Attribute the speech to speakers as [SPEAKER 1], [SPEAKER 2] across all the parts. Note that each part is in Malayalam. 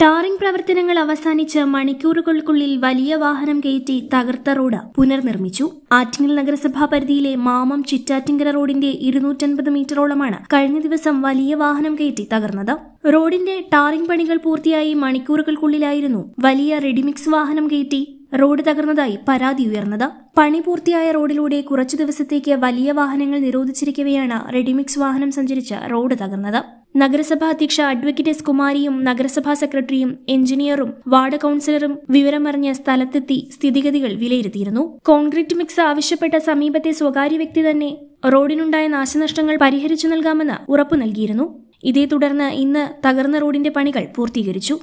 [SPEAKER 1] ടാറിംഗ് പ്രവർത്തനങ്ങൾ അവസാനിച്ച് മണിക്കൂറുകൾക്കുള്ളിൽ വലിയ വാഹനം കയറ്റി തകർത്ത റോഡ് പുനർനിർമ്മിച്ചു. ആറ്റിങ്ങൽ നഗരസഭാ പരിധിയിലെ മാമം ചിറ്റാറ്റിങ്കര റോഡിന്റെ ഇരുന്നൂറ്റൻപത് മീറ്ററോളമാണ് കഴിഞ്ഞ ദിവസം വലിയ വാഹനം കയറ്റി തകർന്നത്. റോഡിന്റെ ടാറിംഗ് പണികൾ പൂർത്തിയായി മണിക്കൂറുകൾക്കുള്ളിലായിരുന്നു വലിയ റെഡിമിക്സ് വാഹനം കയറ്റി റോഡ് തകർന്നതായി പരാതി ഉയർന്നത്. പണി പൂർത്തിയായ റോഡിലൂടെ കുറച്ചു ദിവസത്തേക്ക് വലിയ വാഹനങ്ങൾ നിരോധിച്ചിരിക്കവെയാണ് റെഡിമിക്സ് വാഹനം സഞ്ചരിച്ച് റോഡ് തകർന്നത്. നഗരസഭാ അധ്യക്ഷ അഡ്വക്കേറ്റ് എസ് കുമാരിയും നഗരസഭാ സെക്രട്ടറിയും എഞ്ചിനീയറും വാർഡ് കൌൺസിലറും വിവരമറിഞ്ഞ് സ്ഥലത്തെത്തി സ്ഥിതിഗതികൾ വിലയിരുത്തിയിരുന്നു. കോൺക്രീറ്റ് മിക്സ് ആവശ്യപ്പെട്ട സമീപത്തെ സ്വകാര്യ വ്യക്തി തന്നെ റോഡിനുണ്ടായ നാശനഷ്ടങ്ങൾ പരിഹരിച്ചു നൽകാമെന്ന് ഉറപ്പു നൽകിയിരുന്നു. ഇതേ തുടർന്ന് ഇന്ന് തകർന്ന റോഡിന്റെ പണികൾ പൂർത്തീകരിച്ചു.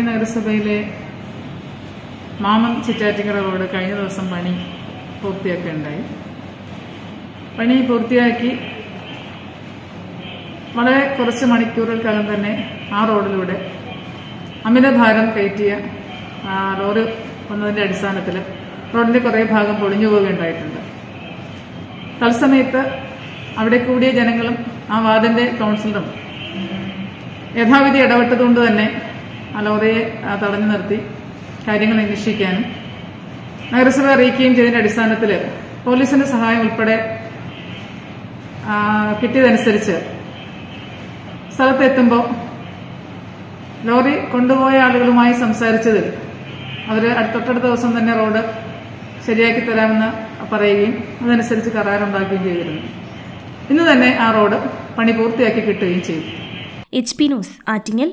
[SPEAKER 2] നഗരസഭയിലെ മാമൻ ചിറ്റാറ്റിക്കര റോഡ് കഴിഞ്ഞ ദിവസം പണി പൂർത്തിയാക്കുകയുണ്ടായി. പണി പൂർത്തിയാക്കി വളരെ കുറച്ച് മണിക്കൂറുകൾക്കകം തന്നെ ആ റോഡിലൂടെ അമിതഭാരം കയറ്റിയ ആ, ലോറി വന്നതിന്റെ അടിസ്ഥാനത്തിൽ റോഡിന്റെ കുറേ ഭാഗം പൊളിഞ്ഞു പോവുകയുണ്ടായിട്ടുണ്ട്. തത്സമയത്ത് അവിടെ കൂടിയ ജനങ്ങളും ആ വാർഡിന്റെ കൗൺസിലറും യഥാവിധി ഇടപെട്ടതുകൊണ്ട് തന്നെ ആ ലോറിയെ തടഞ്ഞു നിർത്തി കാര്യങ്ങൾ അന്വേഷിക്കാനും നഗരസഭ അറിയിക്കുകയും ചെയ്തതിന്റെ അടിസ്ഥാനത്തിൽ പോലീസിന്റെ സഹായം ഉൾപ്പെടെ കിട്ടിയതനുസരിച്ച് സ്ഥലത്തെത്തുമ്പോൾ ലോറി കൊണ്ടുപോയ ആളുകളുമായി സംസാരിച്ചതിൽ അവർ തൊട്ടടുത്ത ദിവസം തന്നെ റോഡ് ശരിയാക്കി തരാമെന്ന് പറയുകയും അതനുസരിച്ച് കരാറുണ്ടാക്കുകയും ചെയ്തിരുന്നു. ഇന്ന് തന്നെ ആ റോഡ് പണി പൂർത്തിയാക്കി കിട്ടുകയും ചെയ്തു.
[SPEAKER 1] H P news Attingal